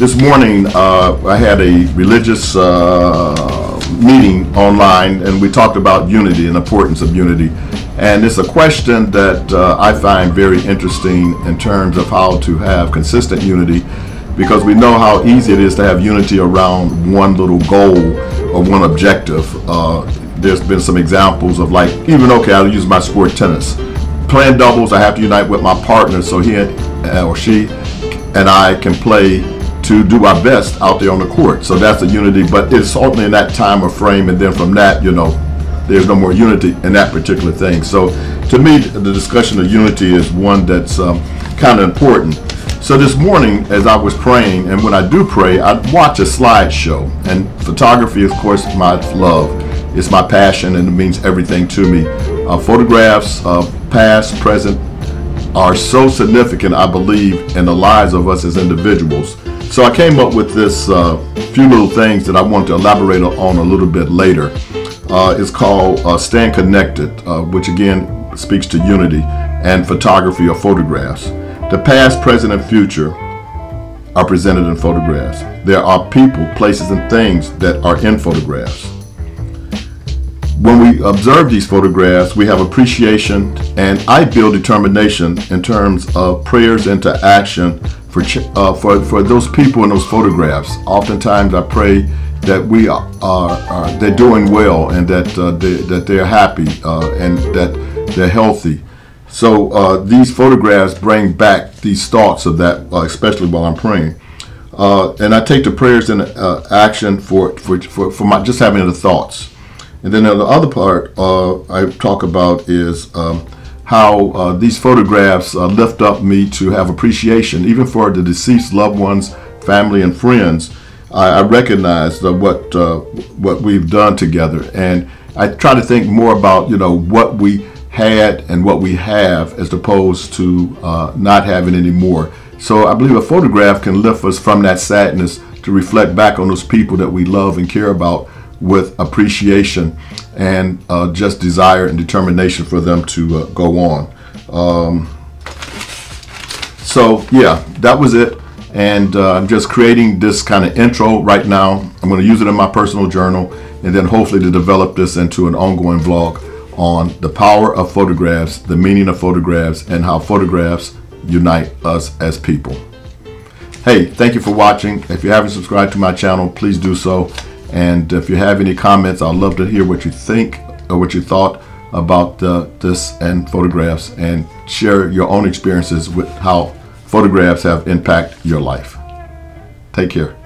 this morning, uh, I had a religious uh, meeting online, and we talked about unity and importance of unity. And it's a question that uh, I find very interesting in terms of how to have consistent unity, because we know how easy it is to have unity around one little goal or one objective. Uh, there's been some examples of like, even okay, I'll use my sport tennis. Playing doubles, I have to unite with my partner so he uh, or she and I can play to do our best out there on the court. So that's a unity, but it's certainly in that time or frame, and then from that, you know, there's no more unity in that particular thing. So to me, the discussion of unity is one that's um, kind of important. So this morning, as I was praying, and when I do pray, I watch a slideshow. And photography, of course, is my love. It's my passion, and it means everything to me. Uh, photographs, uh, past, present, are so significant, I believe, in the lives of us as individuals. So I came up with this uh, few little things that I want to elaborate on a little bit later. Uh, it's called uh, Stand Connected, uh, which again speaks to unity and photography or photographs. The past, present, and future are presented in photographs. There are people, places, and things that are in photographs when we observe these photographs, we have appreciation and I build determination in terms of prayers into action for, uh, for, for those people in those photographs. Oftentimes I pray that we are, are they're doing well and that, uh, they, that they're happy uh, and that they're healthy. So uh, these photographs bring back these thoughts of that, uh, especially while I'm praying. Uh, and I take the prayers in action for, for, for, for my, just having the thoughts. And then the other part I talk about is um, how uh, these photographs uh, lift up me to have appreciation, even for the deceased loved ones, family, and friends. I, I recognize what uh, what we've done together, and I try to think more about you know what we had and what we have, as opposed to uh, not having any more. So I believe a photograph can lift us from that sadness to reflect back on those people that we love and care about with appreciation and uh, just desire and determination for them to uh, go on. Um, so yeah, that was it. And uh, I'm just creating this kind of intro right now. I'm going to use it in my personal journal and then hopefully to develop this into an ongoing vlog on the power of photographs, the meaning of photographs, and how photographs unite us as people. Hey, thank you for watching. If you haven't subscribed to my channel, please do so. And if you have any comments, I'd love to hear what you think or what you thought about uh, this and photographs and share your own experiences with how photographs have impacted your life. Take care.